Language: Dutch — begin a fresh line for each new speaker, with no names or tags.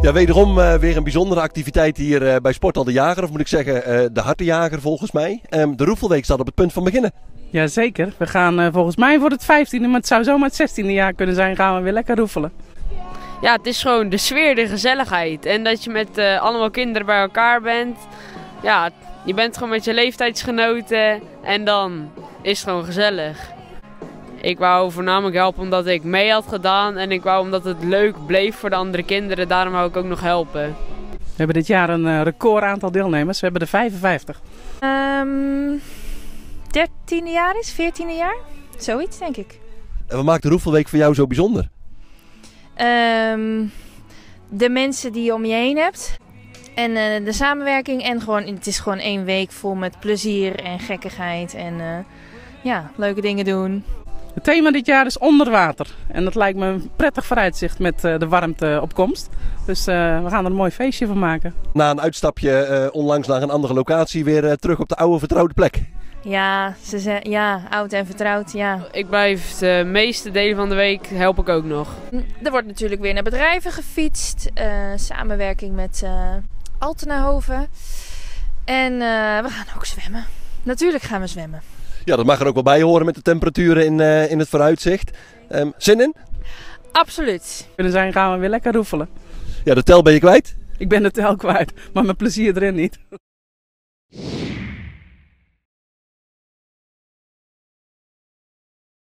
Ja, wederom uh, weer een bijzondere activiteit hier uh, bij Sport al de Jager. Of moet ik zeggen, uh, de Hartenjager volgens mij. Um, de Roefelweek staat op het punt van beginnen.
Jazeker. We gaan volgens mij voor het 15e, maar het zou zomaar het 16e jaar kunnen zijn, gaan we weer lekker roefelen.
Ja, het is gewoon de sfeer, de gezelligheid. En dat je met allemaal kinderen bij elkaar bent. Ja, je bent gewoon met je leeftijdsgenoten en dan is het gewoon gezellig. Ik wou voornamelijk helpen omdat ik mee had gedaan en ik wou omdat het leuk bleef voor de andere kinderen. Daarom wou ik ook nog helpen.
We hebben dit jaar een uh, record aantal deelnemers. We hebben er 55.
Um, 13e jaar is, 14e jaar? Zoiets denk ik.
En wat maakt de Roefelweek voor jou zo bijzonder?
Um, de mensen die je om je heen hebt. En uh, de samenwerking. En gewoon, het is gewoon één week vol met plezier en gekkigheid. En uh, ja, leuke dingen doen.
Het thema dit jaar is onder water. En dat lijkt me een prettig vooruitzicht met uh, de warmteopkomst. Dus we gaan er een mooi feestje van maken.
Na een uitstapje onlangs naar een andere locatie weer terug op de oude vertrouwde plek.
Ja, ze zijn, ja, oud en vertrouwd, ja.
Ik blijf de meeste delen van de week help ik ook nog.
Er wordt natuurlijk weer naar bedrijven gefietst. samenwerking met Altenahoven. En uh, we gaan ook zwemmen. Natuurlijk gaan we zwemmen.
Ja, dat mag er ook wel bij horen met de temperaturen in, uh, in het vooruitzicht. Um, zin in?
Absoluut.
Kunnen zijn gaan we weer lekker roefelen.
Ja, de tel ben je kwijt?
Ik ben de tel kwijt, maar mijn plezier erin niet.